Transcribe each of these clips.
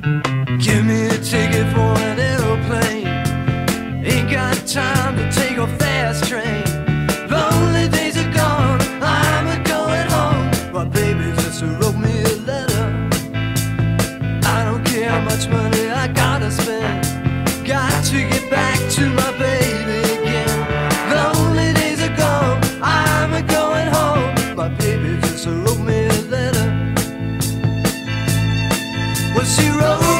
Give me a ticket for an airplane. Ain't got time to take a fast train. Lonely days are gone, I'm a going home. My baby just wrote me a letter. I don't care how much money I gotta spend. Got to get back to my. she zero.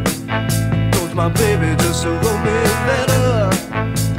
my baby just a roaming letter.